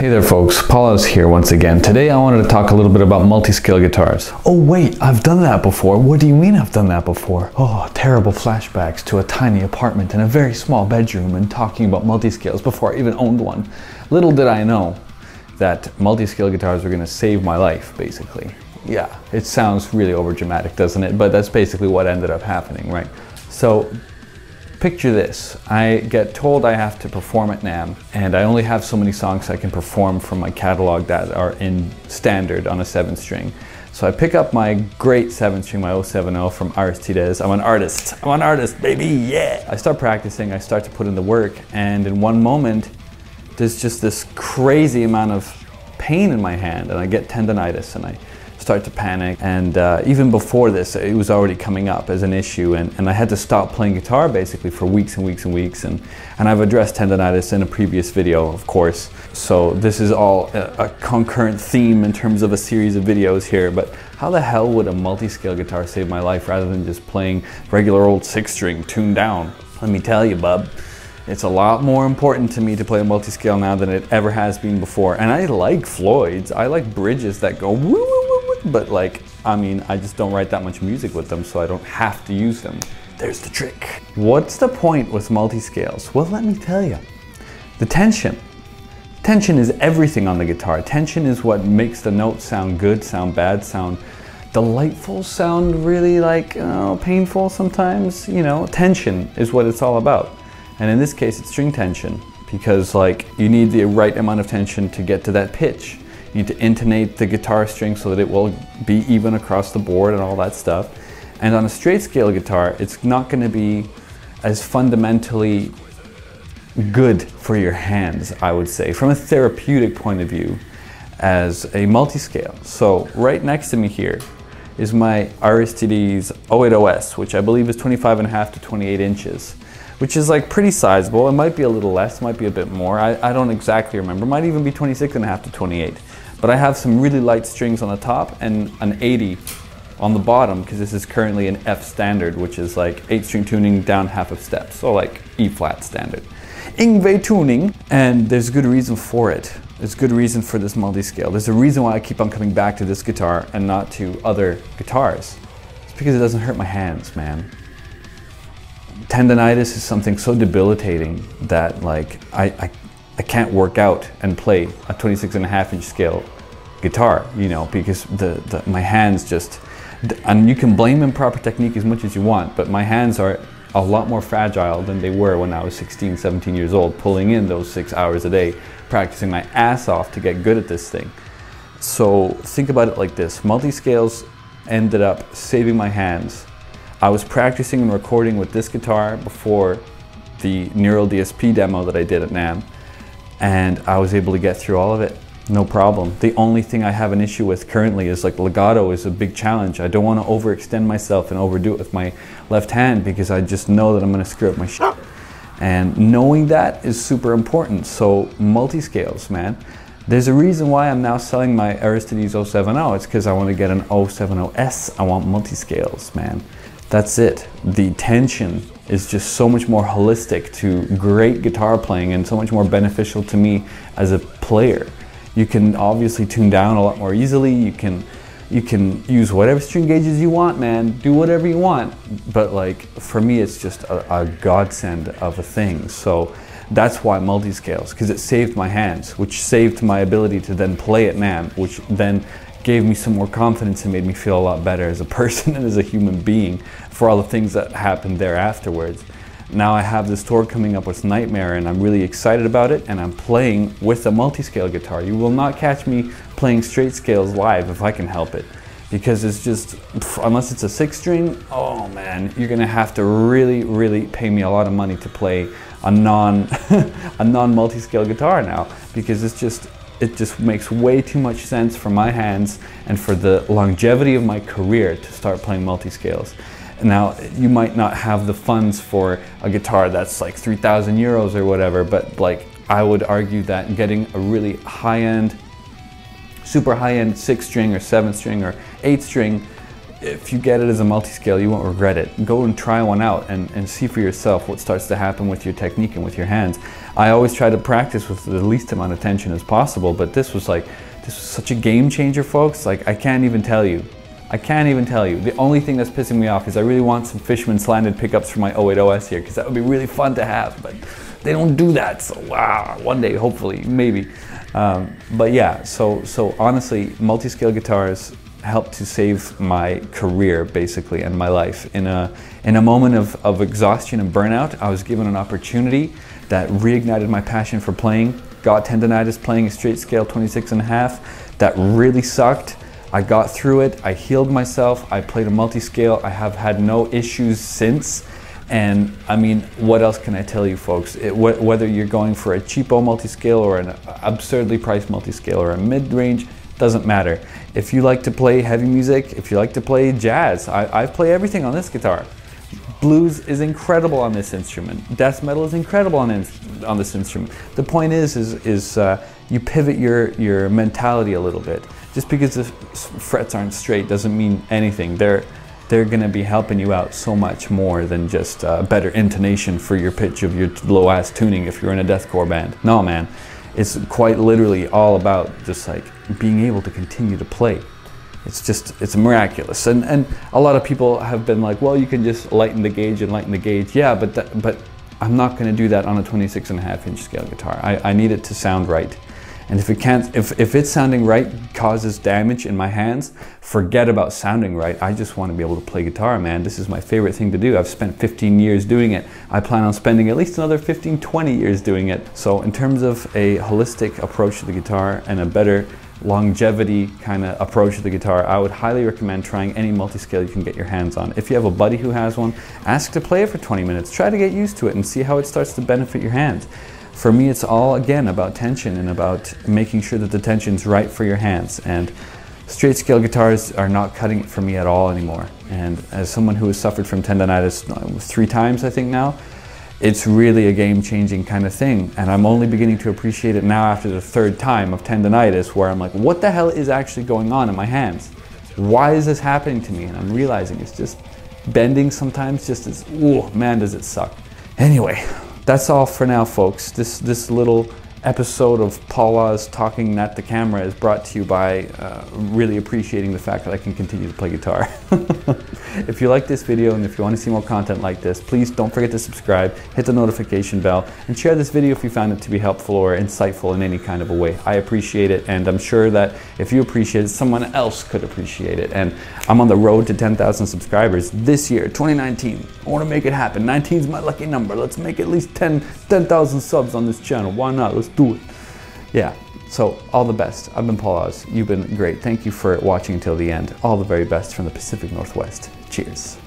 Hey there folks, Paul Oz here once again. Today I wanted to talk a little bit about multi-scale guitars. Oh wait, I've done that before. What do you mean I've done that before? Oh, terrible flashbacks to a tiny apartment in a very small bedroom and talking about multi-scales before I even owned one. Little did I know that multi-scale guitars were gonna save my life, basically. Yeah, it sounds really over dramatic, doesn't it? But that's basically what ended up happening, right? So Picture this, I get told I have to perform at NAMM and I only have so many songs I can perform from my catalog that are in standard on a seven string. So I pick up my great seven string, my 070 from Aristides. I'm an artist, I'm an artist, baby, yeah! I start practicing, I start to put in the work and in one moment, there's just this crazy amount of pain in my hand and I get tendonitis and I start to panic. And uh, even before this, it was already coming up as an issue. And, and I had to stop playing guitar basically for weeks and weeks and weeks. And, and I've addressed tendonitis in a previous video, of course. So this is all a, a concurrent theme in terms of a series of videos here. But how the hell would a multi-scale guitar save my life rather than just playing regular old six string tuned down? Let me tell you, bub. It's a lot more important to me to play a multi-scale now than it ever has been before. And I like Floyd's. I like bridges that go woo but like, I mean, I just don't write that much music with them, so I don't have to use them. There's the trick. What's the point with multi-scales? Well, let me tell you. The tension. Tension is everything on the guitar. Tension is what makes the notes sound good, sound bad, sound delightful, sound really like oh, painful sometimes. You know, tension is what it's all about. And in this case, it's string tension because like you need the right amount of tension to get to that pitch. You need to intonate the guitar string so that it will be even across the board and all that stuff. And on a straight scale guitar, it's not going to be as fundamentally good for your hands, I would say, from a therapeutic point of view, as a multi-scale. So right next to me here is my Aristides 080S, which I believe is 25 and a half to 28 inches, which is like pretty sizable. It might be a little less, might be a bit more. I, I don't exactly remember. It might even be 26 and a half to 28. But I have some really light strings on the top and an 80 on the bottom because this is currently an F standard, which is like eight string tuning down half of steps, so like E flat standard. Yngwie tuning, and there's a good reason for it. There's good reason for this multi-scale. There's a reason why I keep on coming back to this guitar and not to other guitars. It's because it doesn't hurt my hands, man. Tendonitis is something so debilitating that like I, I I can't work out and play a 26 and a half inch scale guitar, you know, because the, the, my hands just, and you can blame improper technique as much as you want, but my hands are a lot more fragile than they were when I was 16, 17 years old, pulling in those six hours a day, practicing my ass off to get good at this thing. So think about it like this, multi-scales ended up saving my hands. I was practicing and recording with this guitar before the Neural DSP demo that I did at NAMM and I was able to get through all of it no problem. The only thing I have an issue with currently is like legato is a big challenge. I don't want to overextend myself and overdo it with my left hand because I just know that I'm going to screw up my shit. And knowing that is super important. So multi-scales, man. There's a reason why I'm now selling my Aristides 070. It's because I want to get an 070S. I want multi-scales, man. That's it. The tension is just so much more holistic to great guitar playing and so much more beneficial to me as a player. You can obviously tune down a lot more easily. You can you can use whatever string gauges you want, man. Do whatever you want. But like for me, it's just a, a godsend of a thing. So that's why multi-scales, because it saved my hands, which saved my ability to then play at NAMM, which then gave me some more confidence and made me feel a lot better as a person and as a human being for all the things that happened there afterwards. Now I have this tour coming up with Nightmare and I'm really excited about it and I'm playing with a multi-scale guitar. You will not catch me playing straight scales live if I can help it because it's just, unless it's a six string, oh man, you're gonna have to really, really pay me a lot of money to play a non, a non multi-scale guitar now because it's just, it just makes way too much sense for my hands and for the longevity of my career to start playing multi-scales. Now, you might not have the funds for a guitar that's like 3,000 euros or whatever, but like I would argue that getting a really high-end, super high-end six string or seven string or eight string if you get it as a multi-scale, you won't regret it. Go and try one out and, and see for yourself what starts to happen with your technique and with your hands. I always try to practice with the least amount of tension as possible, but this was like, this was such a game changer, folks. Like, I can't even tell you. I can't even tell you. The only thing that's pissing me off is I really want some Fishman slanted pickups for my 080S here, because that would be really fun to have, but they don't do that. So, wow, one day, hopefully, maybe. Um, but yeah, so, so honestly, multi-scale guitars, helped to save my career basically and my life. In a, in a moment of, of exhaustion and burnout, I was given an opportunity that reignited my passion for playing. Got tendonitis playing a straight scale 26 and a half. That really sucked. I got through it. I healed myself. I played a multi-scale. I have had no issues since. And I mean, what else can I tell you folks? It, wh whether you're going for a cheapo multi-scale or an absurdly priced multi-scale or a mid-range, doesn't matter. If you like to play heavy music, if you like to play jazz, I, I play everything on this guitar. Blues is incredible on this instrument. Death metal is incredible on, in, on this instrument. The point is, is, is uh, you pivot your, your mentality a little bit. Just because the frets aren't straight doesn't mean anything. They're, they're going to be helping you out so much more than just uh, better intonation for your pitch of your low ass tuning if you're in a deathcore band. No, man it's quite literally all about just like being able to continue to play. It's just, it's miraculous. And, and a lot of people have been like, well, you can just lighten the gauge and lighten the gauge. Yeah, but, that, but I'm not gonna do that on a 26 and a half inch scale guitar. I, I need it to sound right. And if it can't, if, if it's sounding right causes damage in my hands, forget about sounding right. I just want to be able to play guitar, man. This is my favorite thing to do. I've spent 15 years doing it. I plan on spending at least another 15, 20 years doing it. So in terms of a holistic approach to the guitar and a better longevity kind of approach to the guitar, I would highly recommend trying any multi-scale you can get your hands on. If you have a buddy who has one, ask to play it for 20 minutes. Try to get used to it and see how it starts to benefit your hands. For me, it's all, again, about tension and about making sure that the tension's right for your hands. And straight scale guitars are not cutting it for me at all anymore. And as someone who has suffered from tendonitis uh, three times, I think now, it's really a game-changing kind of thing. And I'm only beginning to appreciate it now after the third time of tendonitis where I'm like, what the hell is actually going on in my hands? Why is this happening to me? And I'm realizing it's just bending sometimes just as, oh man, does it suck. Anyway, that's all for now, folks. This, this little episode of Paul Oz Talking Not The Camera is brought to you by uh, really appreciating the fact that I can continue to play guitar. if you like this video and if you want to see more content like this, please don't forget to subscribe, hit the notification bell, and share this video if you found it to be helpful or insightful in any kind of a way. I appreciate it, and I'm sure that if you appreciate it, someone else could appreciate it. And I'm on the road to 10,000 subscribers this year, 2019. I want to make it happen. 19 is my lucky number. Let's make at least 10 10,000 subs on this channel. Why not? Let's do it. Yeah, so all the best. I've been Paul Oz. You've been great. Thank you for watching until the end. All the very best from the Pacific Northwest. Cheers.